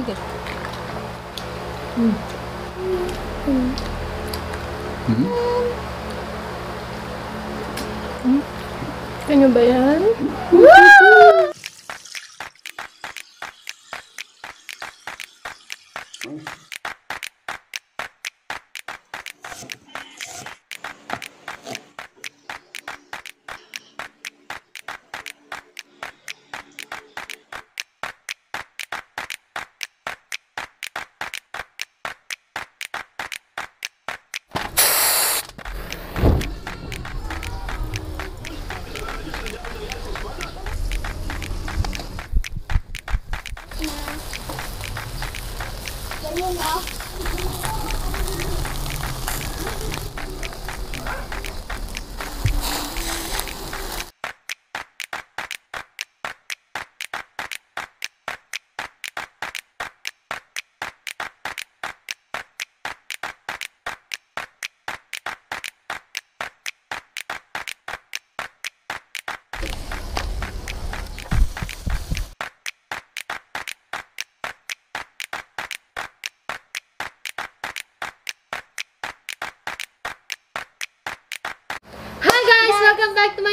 Sige. Hmm. Kanya ba yan? Hi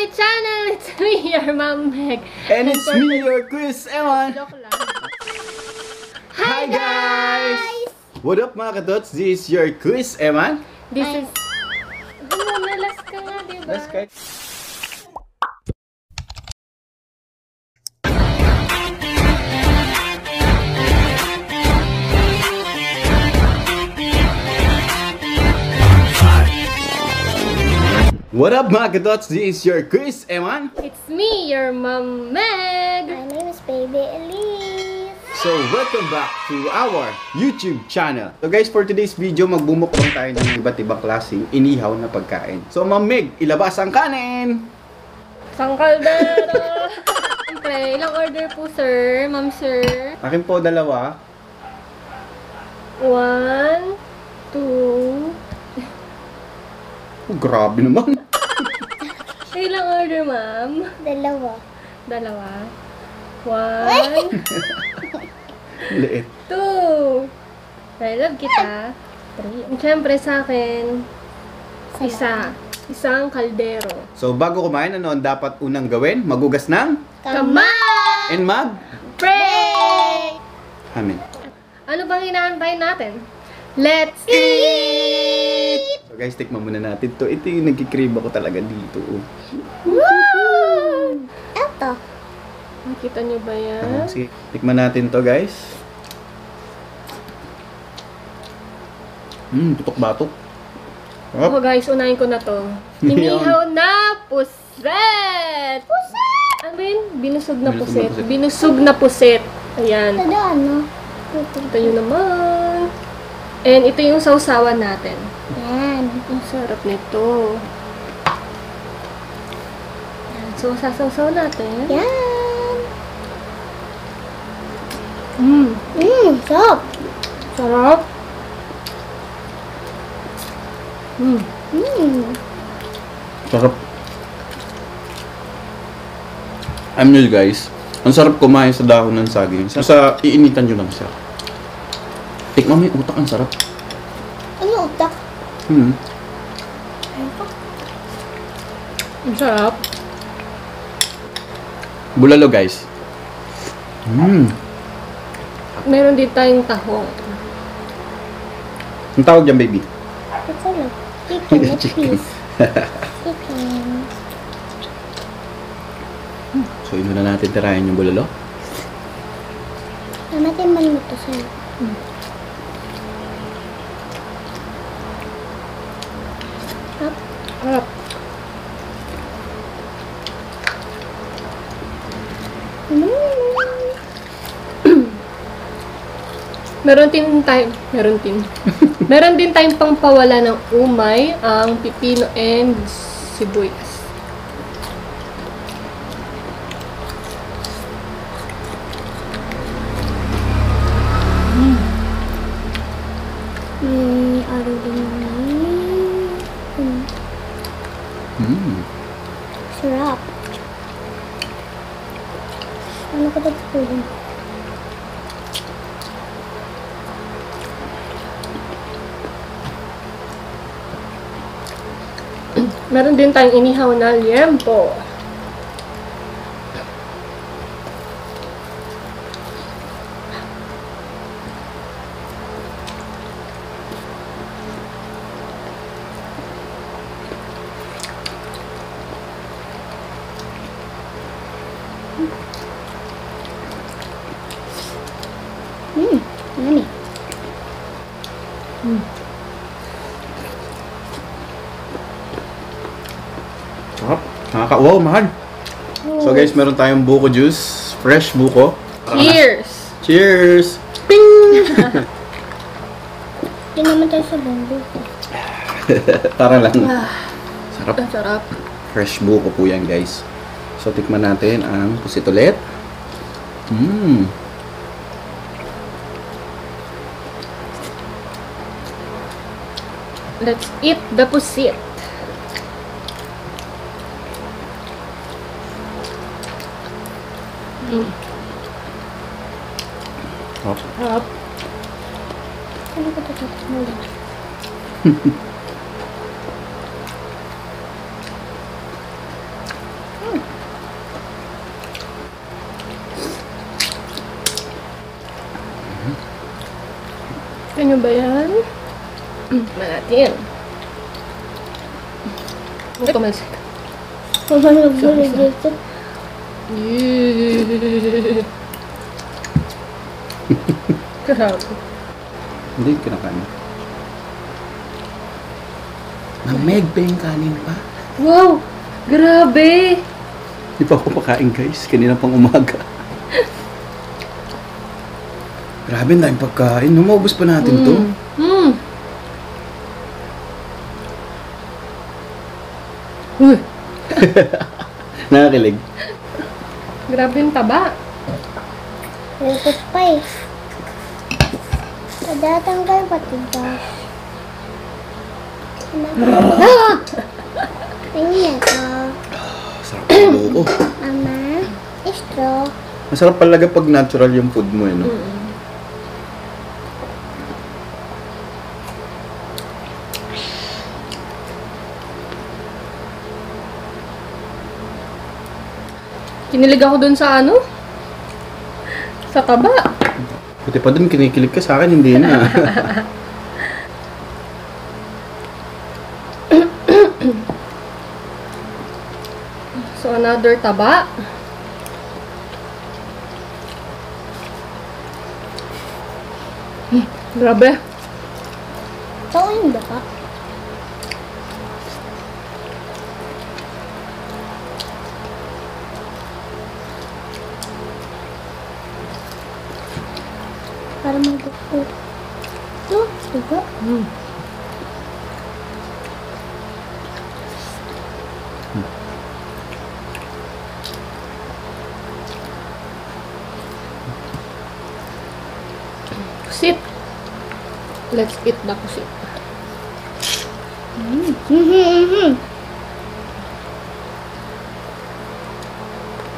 my channel! It's me, your mom Meg. And it's me, your Chris Ewan. Joke lang. Hi guys! What up mga kadots? This is your Chris Ewan. This is... Ano, nalas ka nga, diba? Let's go. What up mga kadots? This is your Chris Ewan. It's me, your mom Meg. My name is Baby Elise. So, welcome back to our YouTube channel. So guys, for today's video, magbumukbang tayo ng iba't ibang klaseng inihaw na pagkain. So, Ma'am Meg, ilabas ang kanin! Sang kaldero. Siyempre, ilang order po, sir? Ma'am, sir? Akin po dalawa. One, two... Oh, grabe naman. Ilang order, ma'am? Dalawa. Dalawa. One, Liit. two. I love kita. Three. Siyempre sa akin, isa. Isang kaldero. So, bago kumain, ano ang dapat unang gawin? Magugas ng Kamay! and mag Pray! Amin. Ano bang inaantay natin? Let's eat! Guys, tikman muna natin to. Ito yung nagkikrave ako talaga dito. oh. Woo! Eto. Nakita niyo ba Ah, yan? sige, tikman natin to guys. Mmm, tutok-batok. Sarap. Ako guys, unahin ko na to. Inihaw na puset! Puset! Ano ba yun? Binusog na Binusog na puset. puset. Binusog na puset. Ayan. Tada ano? Ito yun naman. And ito yung sausawan natin. Yan. Ang sarap nito. Yan. So, sasawsaw natin. Yan. Mmm. Mmm, sarap. Sarap. Mmm. Mmm. Sarap. I'm new guys. Ang sarap kumain sa dahon ng saging. Sa, sa iinitan nyo lang siya. Tikman mo yung utak, ang sarap. Ano utak? Hmm. Ang sarap. Bulalo guys. Hmm. Meron din tayong tahong. Ang tawag dyan, baby? A lot. Chicken, Chicken. Chicken. So, yun na natin tirayan yung bulalo. Namatay man mo to sa'yo. Sarap. Meron din time, meron din. meron din tayong pangpawala ng umay, ang pipino and sibuyas. Meron din tayong inihaw na liempo. Wow, mahal. So guys, meron tayong buko juice. Fresh buko. Cheers! Cheers! Hindi naman tayo sa bonggo. Tara lang. Ah, Sarap. ang sarap. Fresh buko po yan guys. So tikman natin ang pusit ulit. Mmm. Let's eat the pusit. Mm, Sarap. sarap. Ano ko ito mula? Ano ba yan? Mm, natin. Sarap. Hindi kinakain. Nameg pa yung kanin pa. Wow! Grabe! Di pa ako pakain guys. Kanina pang umaga. Grabe na yung pagkain. Numubos pa natin to. Mm. Uy! Nakakilig. Grabe yung taba. Lupot pa eh. Tadatanggal pati ba? Ah! Ano yan to? Sarap ng buko. Ama? Straw? Masarap talaga pag natural yung food mo. Eh, no? Kinilig ako dun sa ano? Sa taba. Buti pa dun kinikilig ka sa akin. Hindi na. So, another taba. Hmm, Grabe. Ito yung baka. Let's eat the pusit. Mhm, Mm.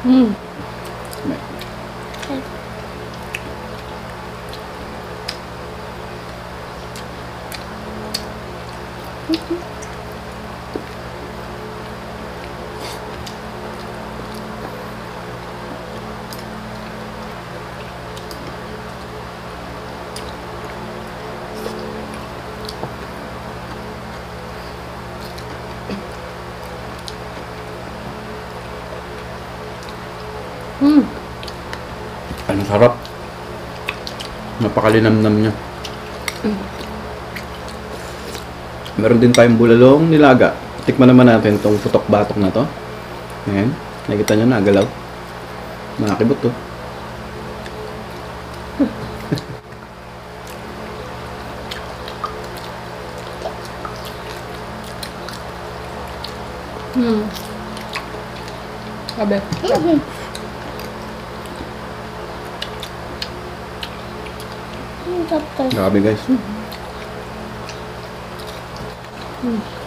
Mm. Ang sarap. Napakalinamnam niya. Meron din tayong bulalong nilaga. Tikman naman natin tong putok-batok na to. Ayan. Nakita nyo na, galaw. Nakakibot to. Ang sarap to. Grabe guys. Sarap.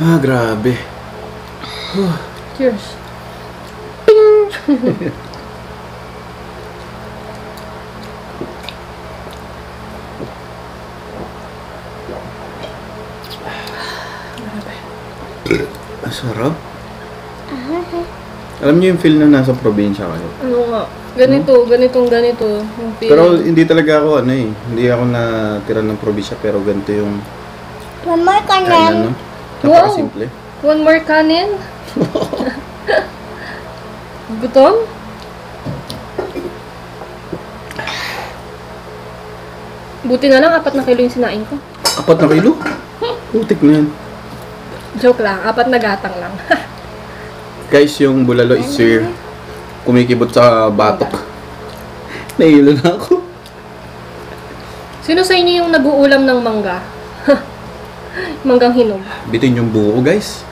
Ah, grabe. Cheers. Ang sarap. Alam niyo yung feel na nasa probinsya kayo. Ano nga? Ganito, ganitong ganito. Yung feeling. Pero hindi talaga ako ano eh. Hindi ako natira ng probinsya pero ganito yung One more kainan, kanan. no? Napakasimple. One more kanin? Gutom? Buti na lang, apat na kilo yung sinain ko. Apat na kilo? Putik na yan. Joke lang, apat na gatang lang. Guys, yung bulalo is here. Kumikibot sa batok. Nahilo na ako. Sino sa inyo yung nag-uulam ng mangga? Manggang hinog. Bitin yung buko, guys.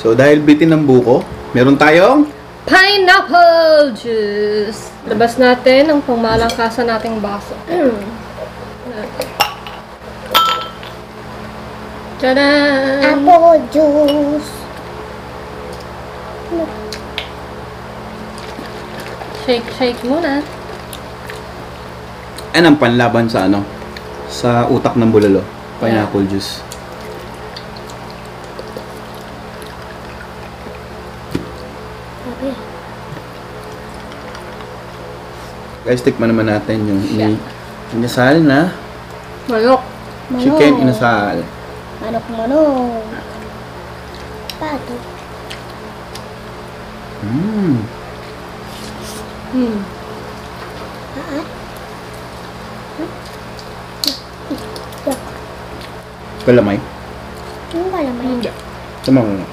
So, dahil bitin ng buko, meron tayong Pineapple juice! Labas natin ang pangmalangkasan nating baso. Tadaan! Apple juice. Shake, shake muna. Yan ang panlaban sa ano? Sa utak ng bulalo. Pineapple juice. Sabi. Guys, tikman naman natin yung ini inasal na Manok. chicken inasal. Manok manok. Pato. Mm. Hmm. Kalamay. Yung kalamay. Hindi. Tama ko nga.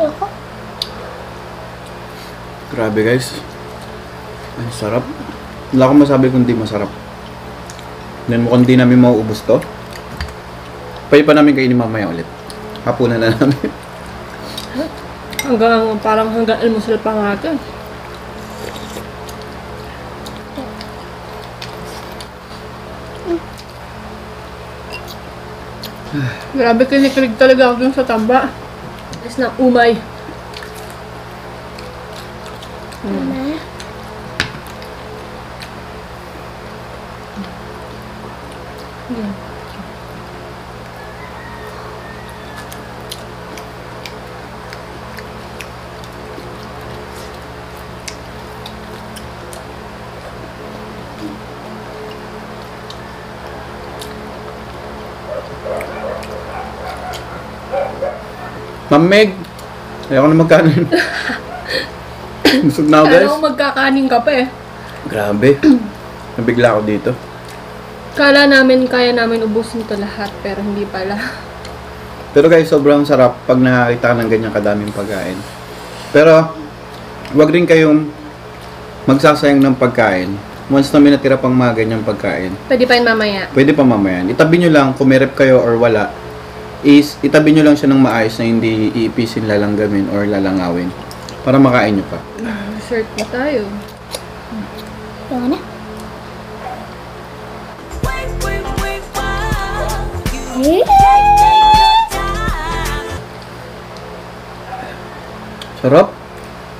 Ayoko. Grabe guys. Ang sarap. Wala akong masabi kung di masarap. Then mukhang di namin mauubos to. Pwede pa namin kainin mamaya ulit. Hapunan na namin. Hanggang, parang hanggang almusal pa nga ito. Grabe kinikilig talaga ako dun sa tamba. Is na umay. Meg! Ayoko na magkanin. Busog na ako guys. Kala ko magkakaning ka pa eh. Grabe. Nabigla ako dito. Kala namin kaya namin ubusin to lahat pero hindi pala. Pero guys, sobrang sarap pag nakakita ka ng ganyang kadaming pagkain. Pero, wag rin kayong magsasayang ng pagkain. Once na may natira pang mga ganyang pagkain, Pwede pa yun mamaya. pwede pa mamaya. Itabi nyo lang, kung may rep kayo or wala, is itabi nyo lang siya ng maayos na hindi iipisin lalanggamin or lalangawin. Para makain nyo pa. Shirt na tayo. Yung na. Sarap.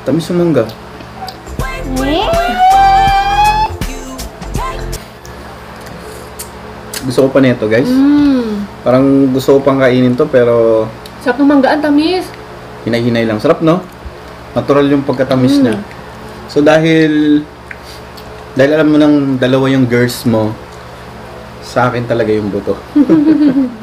Tamis yung mangga. Eh. Gusto ko pa nito guys. Mmm. Parang gusto ko pang kainin to pero Sarap ng manggaan, tamis. hinay-hinay lang. Sarap no? Natural yung pagkatamis Mm. niya. So dahil dahil alam mo ng dalawa yung girls mo, sa akin talaga yung buto.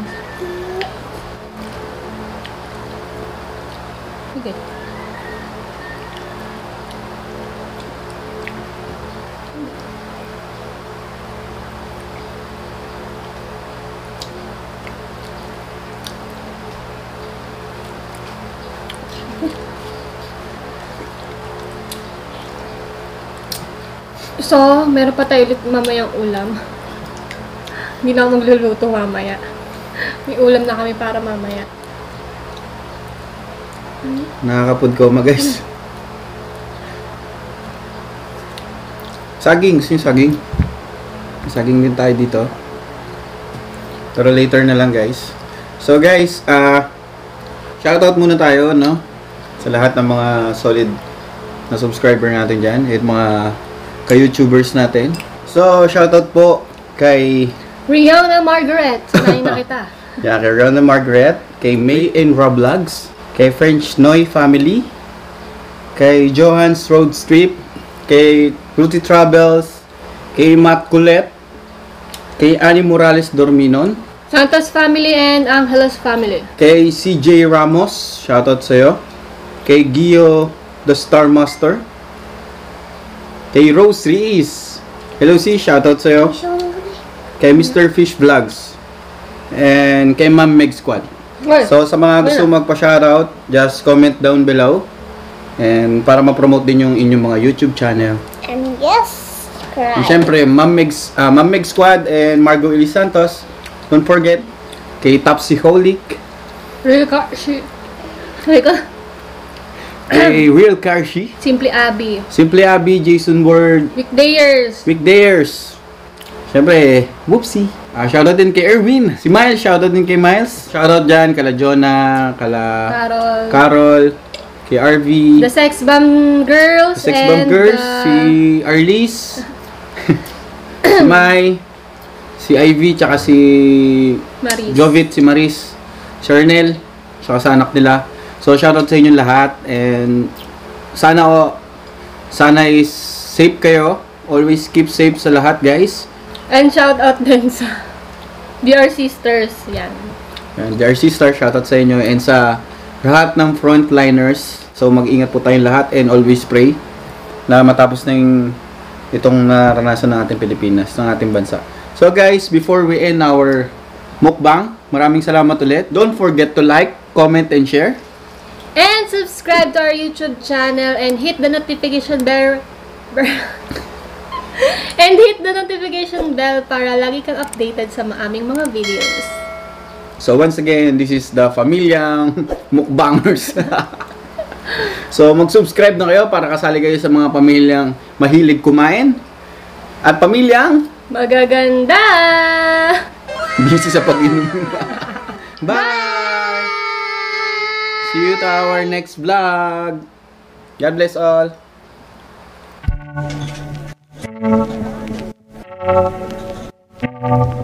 So, meron pa tayo ulit mamayang ulam. Hindi na ako magluluto mamaya. May ulam na kami para mamaya. Nakakapod ko ma guys. Saging, yung saging. Saging din tayo dito. Pero later na lang guys. So guys, ah shoutout muna tayo, no? Sa lahat ng mga solid na subscriber natin dyan. At mga ka-YouTubers natin. So, shoutout po kay Rihanna Margaret. Sinayin na kita. Yeah, kay Rona Margaret, kay May and Roblogs, kay French Noy Family, kay Johan's Road Strip, kay Ruti Travels, kay Matt Colette, kay Annie Morales Dorminon, Santos family and Angeles family. kay CJ Ramos, shoutout sa'yo, kay Gio the Star Master, kay Rose Reis, hello C, shoutout sa'yo, kay Mr. Fish Vlogs, and kay Ma'am Meg Squad. So sa mga gusto magpa-shoutout, just comment down below. And para ma-promote din yung inyong mga YouTube channel. And yes, And correct. syempre, Ma'am Meg, ah, Ma'am Meg Squad and Margo Eli Santos. Don't forget, kay Topsy Holic, car, she, Teka, kay Real Karshi, Simply Abby. Simple Abby, Jason Ward, Weekdayers. Vic Dares. Syempre, whoopsie. Ah, shoutout din kay Erwin. Si Miles, shoutout din kay Miles. Shoutout dyan, kala Jonah, kala Carol. Carol, kay RV. the Sex Bomb Girls. Sex and Bomb Girls, the- si Arliss, si Mai, si Ivy, tsaka si Maris. Jovit, si Maris, si Ernel, tsaka sa anak nila. So, shoutout sa inyo lahat and sana o sana is safe kayo. Always keep safe sa lahat, guys. And shout out din sa BR Sisters. Yan. And their sister, shoutout sa inyo and sa lahat ng frontliners. So, mag-ingat po tayong lahat and always pray na matapos na yung itong naranasan ng ating Pilipinas, ng ating bansa. So, guys, before we end our mukbang, maraming salamat ulit. Don't forget to like, comment, and share. And subscribe to our YouTube channel and hit the notification bell. and hit the notification bell para lagi kang updated sa aming mga videos. So, once again, this is the Pamilyang Mukbangers. so, mag-subscribe na kayo para kasali kayo sa mga pamilyang mahilig kumain. At pamilyang Magaganda! busy sa pag-inom. Bye! See you to our next vlog. God bless all. Bye.